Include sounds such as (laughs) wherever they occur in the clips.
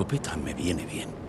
Escopeta me viene bien.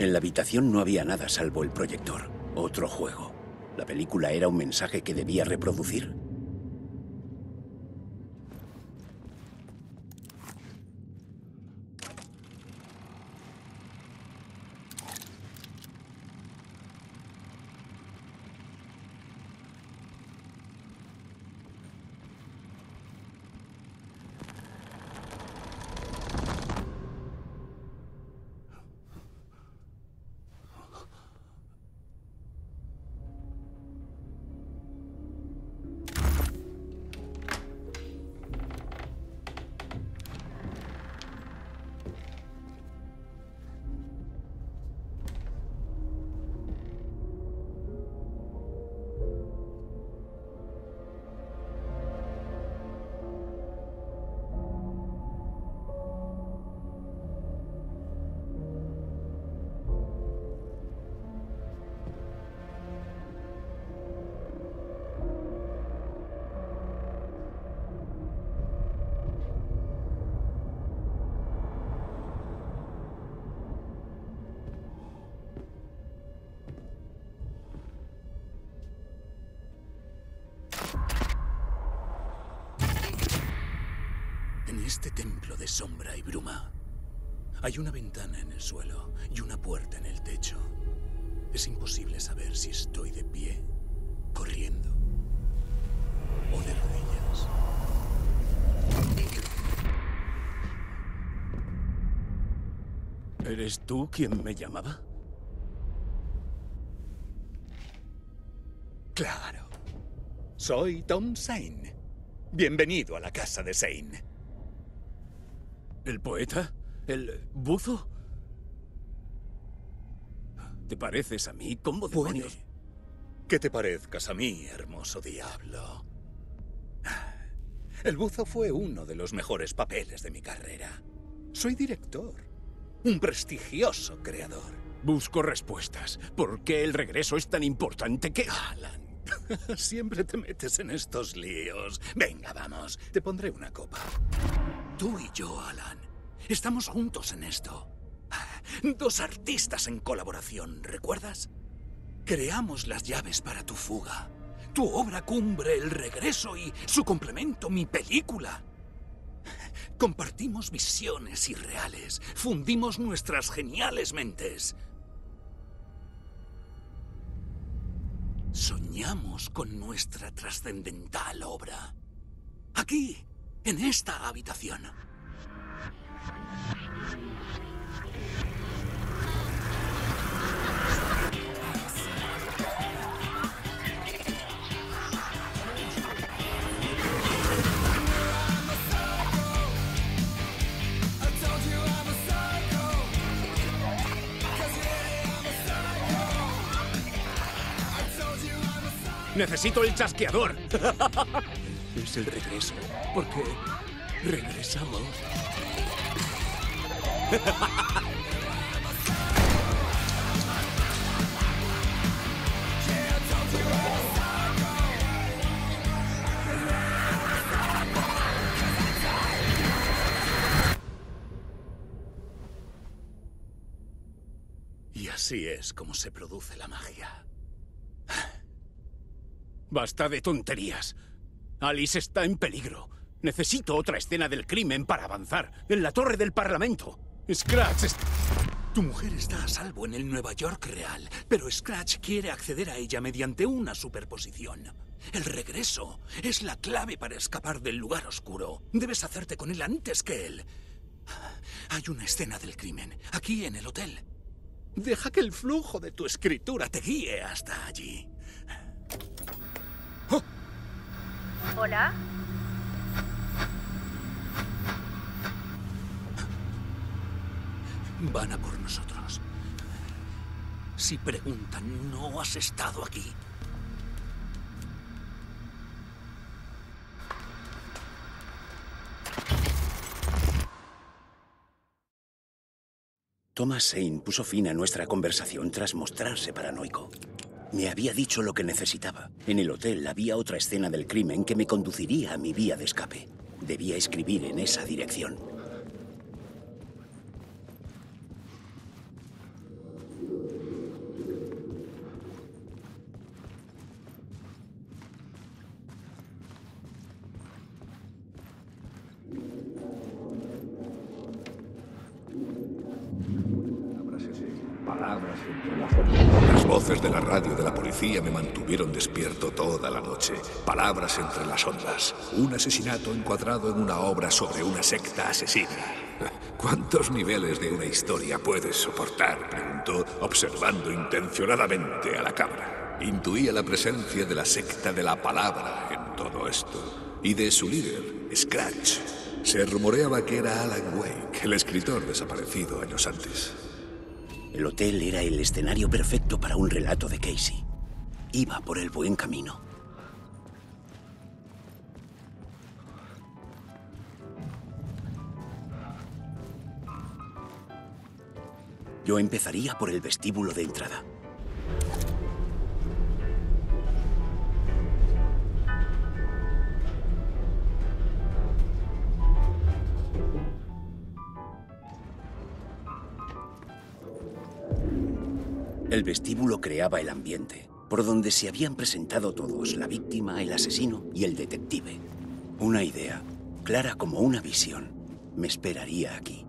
En la habitación no había nada salvo el proyector. Otro juego. La película era un mensaje que debía reproducir. Este templo de sombra y bruma hay una ventana en el suelo y una puerta en el techo. Es imposible saber si estoy de pie, corriendo o de rodillas. ¿Eres tú quien me llamaba? Claro. Soy Tom Sain. Bienvenido a la casa de Sain. ¿El poeta? ¿El buzo? ¿Te pareces a mí? ¿Cómo demonios? Puede que te parezcas a mí, hermoso diablo. El buzo fue uno de los mejores papeles de mi carrera. Soy director. Un prestigioso creador. Busco respuestas. ¿Por qué el regreso es tan importante que... Alan, (laughs) siempre te metes en estos líos. Venga, vamos. Te pondré una copa. Tú y yo, Alan. Estamos juntos en esto. Dos artistas en colaboración, ¿recuerdas? Creamos las llaves para tu fuga. Tu obra cumbre, El regreso y su complemento, mi película. Compartimos visiones irreales. Fundimos nuestras geniales mentes. Soñamos con nuestra trascendental obra. Aquí, en esta habitación. Necesito el chasqueador. (laughs) es el regreso, porque regresamos. Y así es como se produce la magia. Basta de tonterías. Alice está en peligro. Necesito otra escena del crimen para avanzar. En la torre del Parlamento. Scratch. Tu mujer está a salvo en el Nueva York real, pero Scratch quiere acceder a ella mediante una superposición. El regreso es la clave para escapar del lugar oscuro. Debes hacerte con él antes que él. Hay una escena del crimen, aquí en el hotel. Deja que el flujo de tu escritura te guíe hasta allí. Hola. Van a por nosotros. Si preguntan, ¿no has estado aquí? Thomas Zane puso fin a nuestra conversación tras mostrarse paranoico. Me había dicho lo que necesitaba. En el hotel había otra escena del crimen que me conduciría a mi vía de escape. Debía escribir en esa dirección. Las voces de la radio de la policía me mantuvieron toda la noche. Palabras entre las ondas. Un asesinato encuadrado en una obra sobre una secta asesina. ¿Cuántos niveles de una historia puedes soportar? Preguntó, observando intencionadamente a la cámara. Intuía la presencia de la secta de la palabra en todo esto. Y de su líder, Scratch. Se rumoreaba que era Alan Wake, el escritor desaparecido años antes. El hotel era el escenario perfecto para un relato de Casey. Iba por el buen camino. Yo empezaría por el vestíbulo de entrada. El vestíbulo creaba el ambiente, por donde se habían presentado todos, la víctima, el asesino y el detective. Una idea, clara como una visión, me esperaría aquí.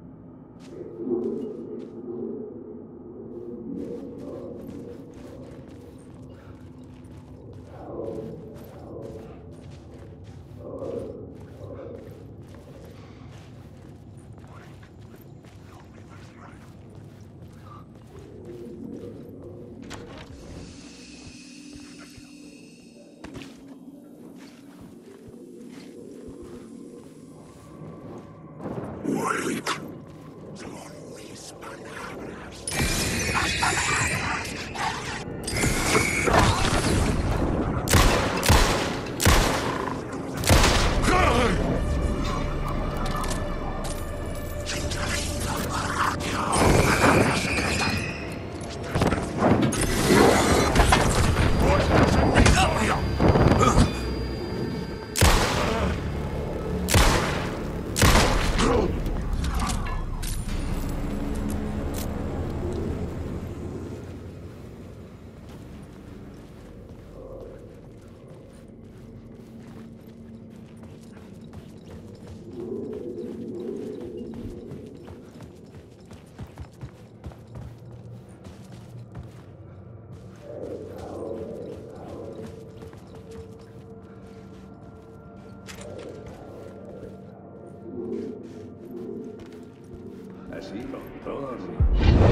Así, doctor.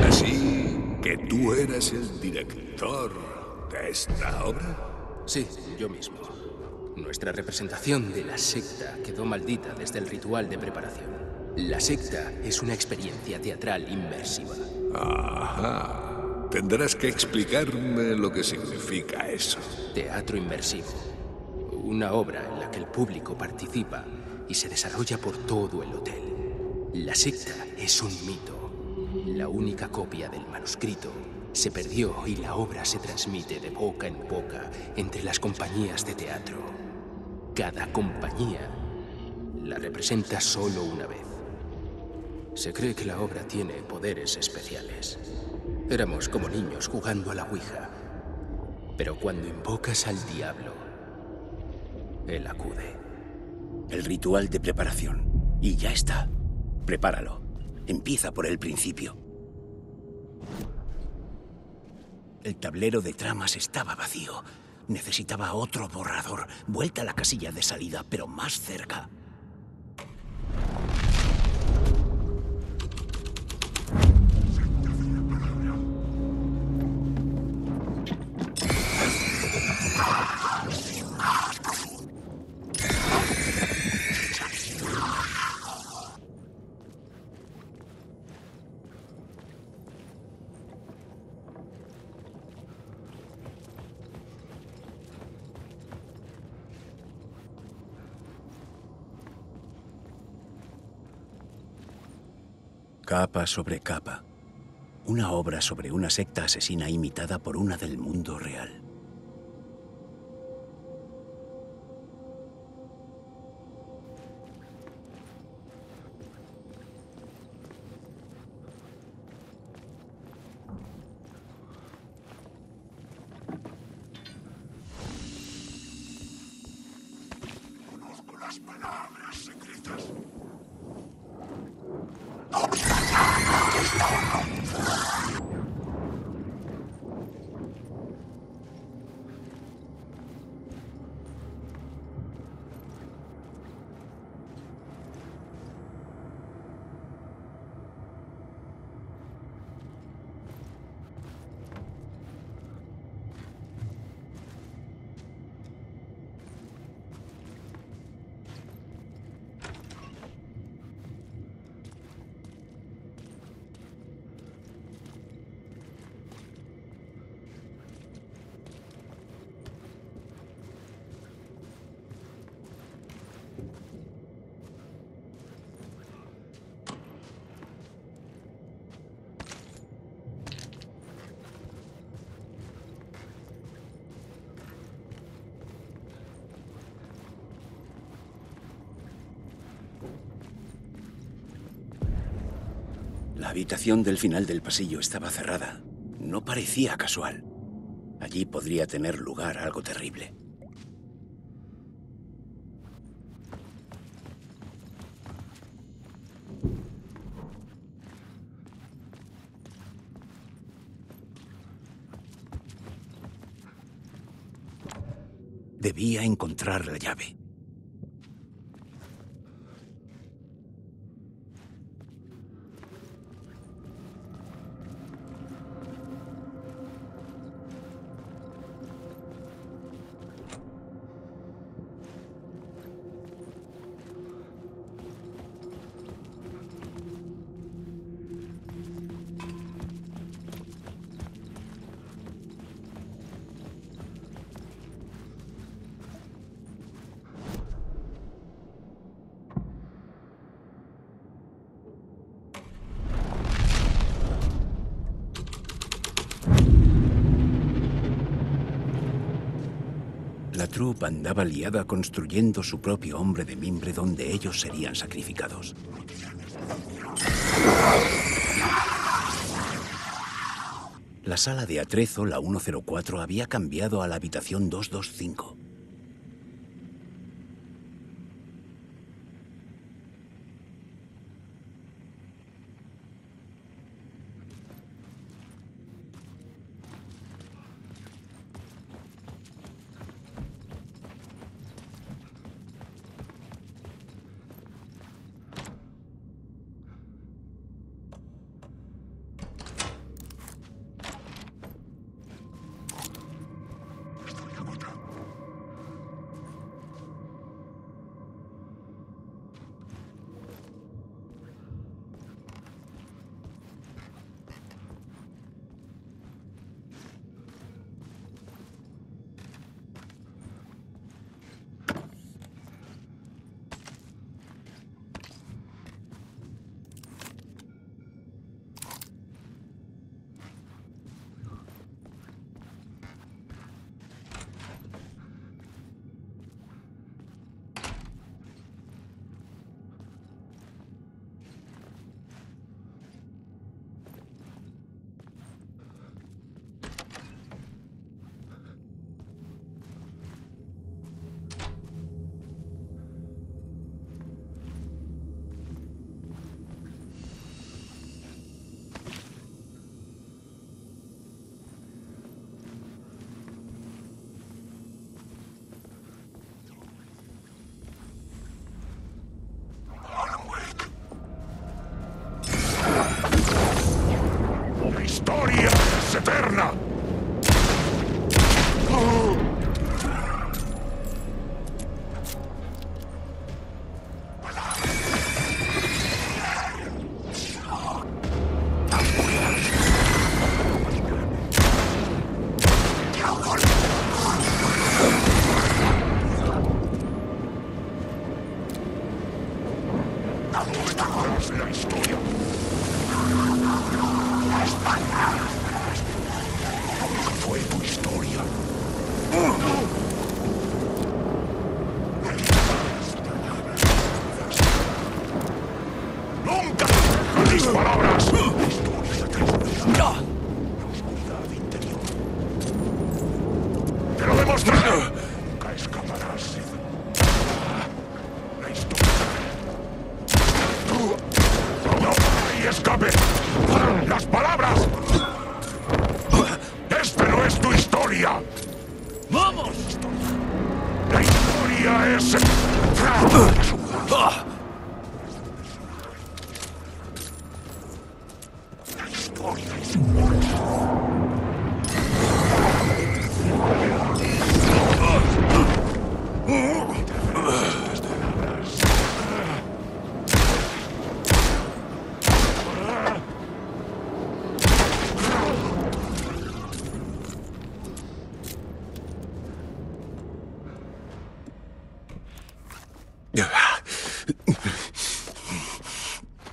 Así que tú eres el director de esta obra. Sí, yo mismo. Nuestra representación de la secta quedó maldita desde el ritual de preparación. La secta es una experiencia teatral inmersiva. Ajá. Tendrás que explicarme lo que significa eso. Teatro inmersivo. Una obra en la que el público participa y se desarrolla por todo el hotel. La secta es un mito. La única copia del manuscrito se perdió y la obra se transmite de boca en boca entre las compañías de teatro. Cada compañía la representa solo una vez. Se cree que la obra tiene poderes especiales. Éramos como niños jugando a la Ouija. Pero cuando invocas al diablo, él acude. El ritual de preparación. Y ya está. Prepáralo. Empieza por el principio. El tablero de tramas estaba vacío. Necesitaba otro borrador. Vuelta a la casilla de salida, pero más cerca. Capa sobre capa. Una obra sobre una secta asesina imitada por una del mundo real. La habitación del final del pasillo estaba cerrada. No parecía casual. Allí podría tener lugar algo terrible. Debía encontrar la llave. La troupe andaba liada construyendo su propio hombre de mimbre donde ellos serían sacrificados. La sala de atrezo, la 104, había cambiado a la habitación 225.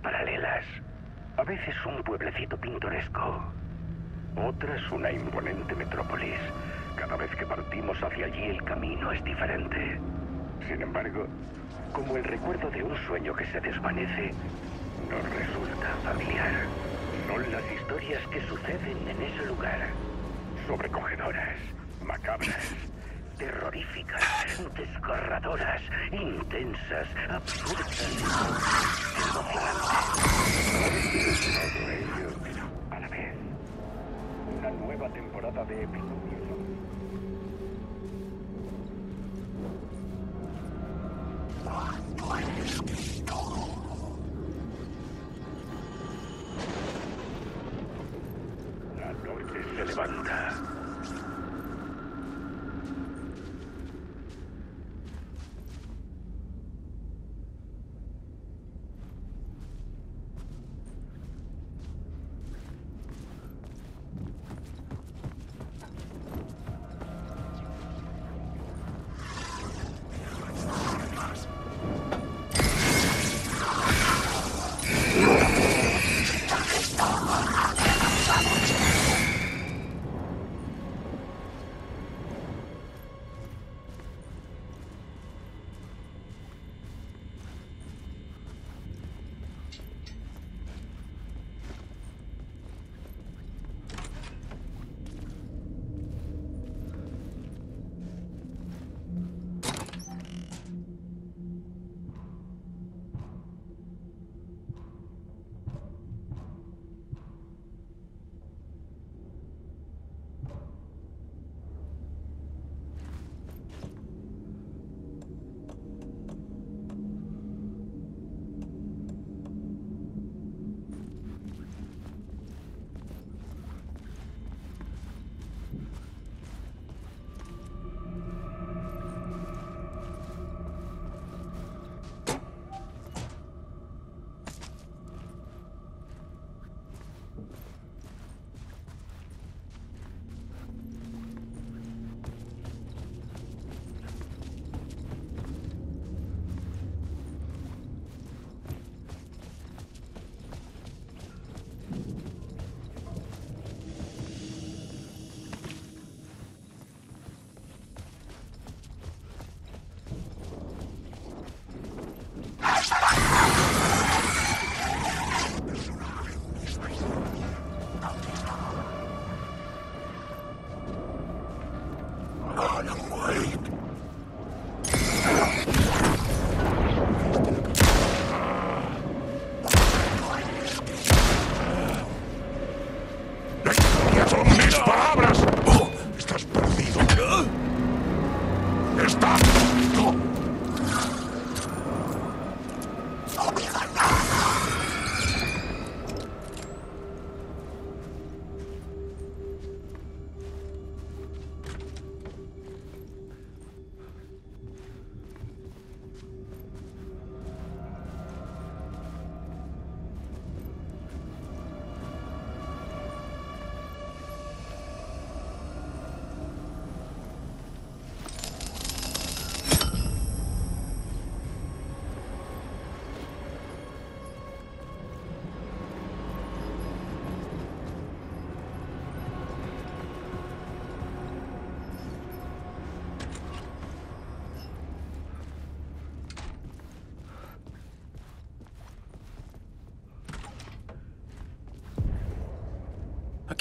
paralelas. A veces un pueblecito pintoresco, otras una imponente metrópolis. Cada vez que partimos hacia allí el camino es diferente. Sin embargo, como el recuerdo de un sueño que se desvanece, nos resulta familiar. Son las historias que suceden en ese lugar. Sobrecogedoras, macabras, terroríficas, desgarradoras, intensas, absurdas, emocionantes. Todo ello a la vez. Una nueva temporada de episodios.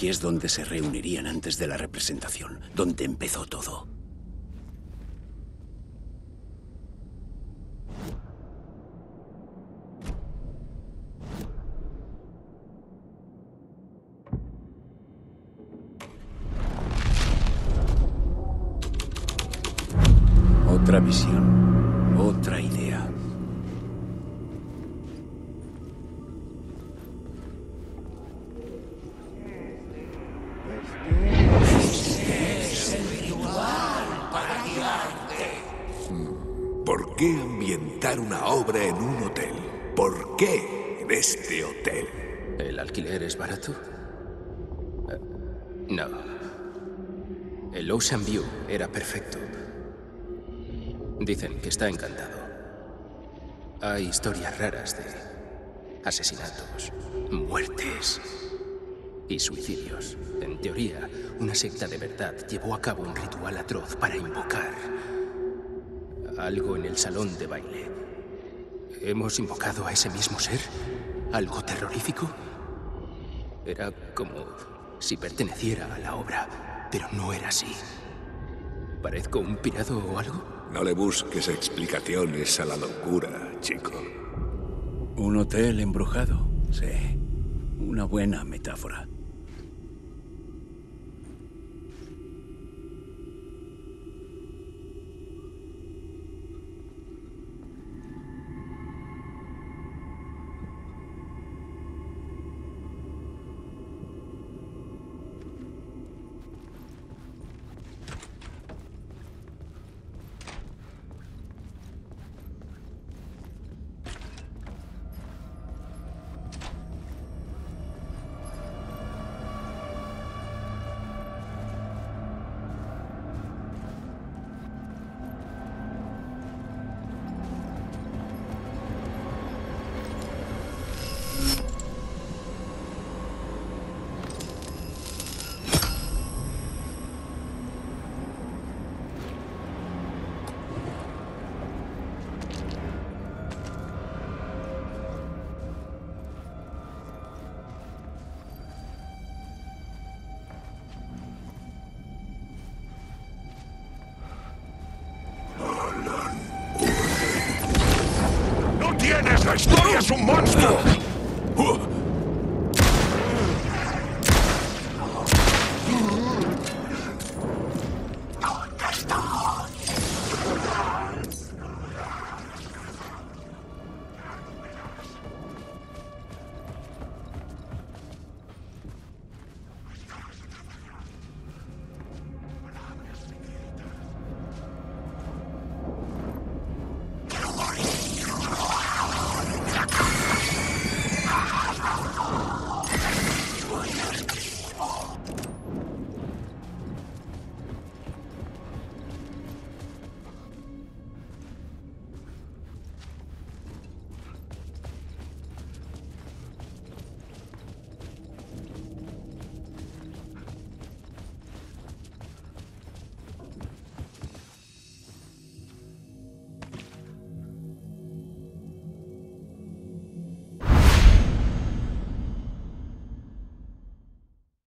Aquí es donde se reunirían antes de la representación, donde empezó todo. Otra visión, otra idea. Eh, no. El Ocean View era perfecto. Dicen que está encantado. Hay historias raras de asesinatos, muertes y suicidios. En teoría, una secta de verdad llevó a cabo un ritual atroz para invocar algo en el salón de baile. ¿Hemos invocado a ese mismo ser? ¿Algo terrorífico? Era como si perteneciera a la obra, pero no era así. ¿Parezco un pirado o algo? No le busques explicaciones a la locura, chico. Un hotel embrujado, sí. Una buena metáfora.